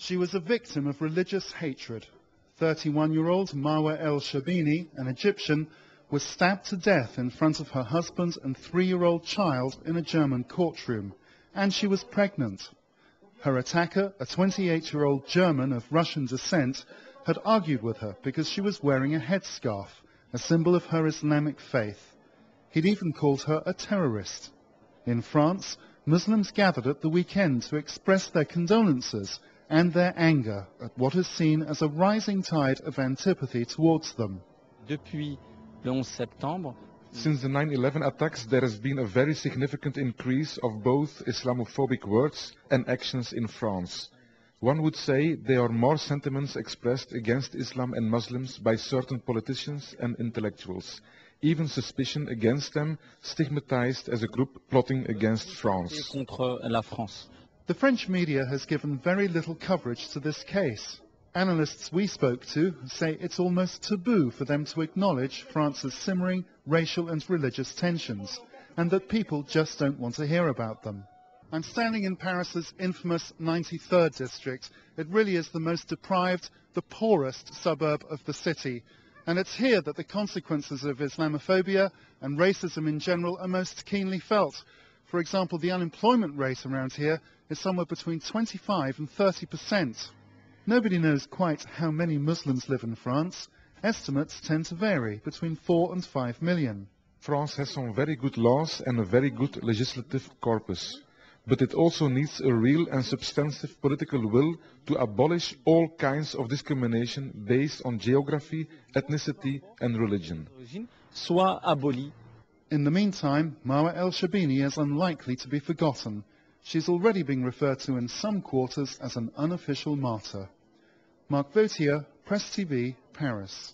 She was a victim of religious hatred. 31-year-old Marwa El-Sherbini, an Egyptian, was stabbed to death in front of her husband and three-year-old child in a German courtroom, and she was pregnant. Her attacker, a 28-year-old German of Russian descent, had argued with her because she was wearing a headscarf, a symbol of her Islamic faith. He'd even called her a terrorist. In France, Muslims gathered at the weekend to express their condolences and their anger at what is seen as a rising tide of antipathy towards them. Depuis le 11 septembre, Since the 9-11 attacks, there has been a very significant increase of both Islamophobic words and actions in France. One would say there are more sentiments expressed against Islam and Muslims by certain politicians and intellectuals. Even suspicion against them stigmatized as a group plotting against France. The French media has given very little coverage to this case. Analysts we spoke to say it's almost taboo for them to acknowledge France's simmering racial and religious tensions, and that people just don't want to hear about them. I'm standing in Paris's infamous 93rd district. It really is the most deprived, the poorest suburb of the city. And it's here that the consequences of Islamophobia and racism in general are most keenly felt. For example, the unemployment rate around here is somewhere between 25 and 30 percent. Nobody knows quite how many Muslims live in France. Estimates tend to vary between 4 and 5 million. France has some very good laws and a very good legislative corpus. But it also needs a real and substantive political will to abolish all kinds of discrimination based on geography, ethnicity and religion. Soit abolie In the meantime, Marwa El-Sherbini is unlikely to be forgotten. She's already being referred to in some quarters as an unofficial martyr. Mark Vautier, Press TV, Paris.